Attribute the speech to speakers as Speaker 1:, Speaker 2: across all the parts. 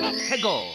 Speaker 1: Heckle.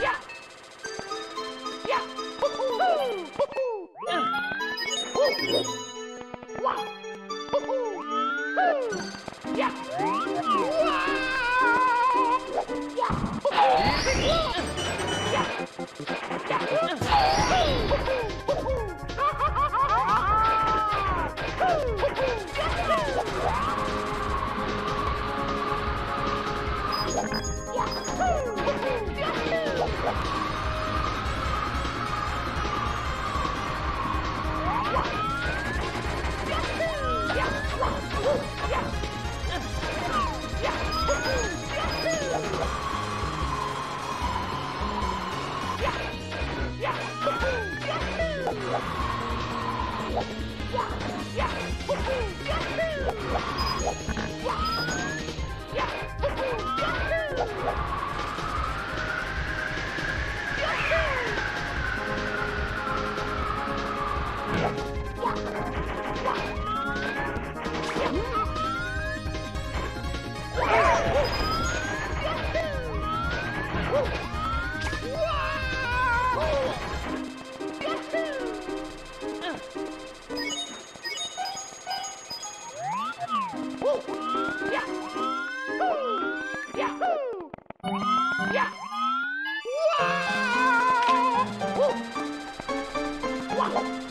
Speaker 2: Yeah. Yeah!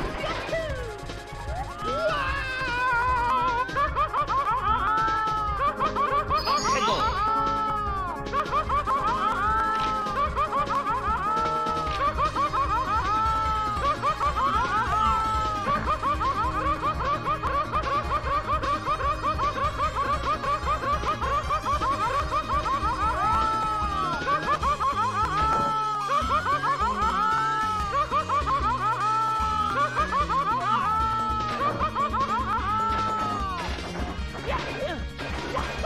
Speaker 2: What?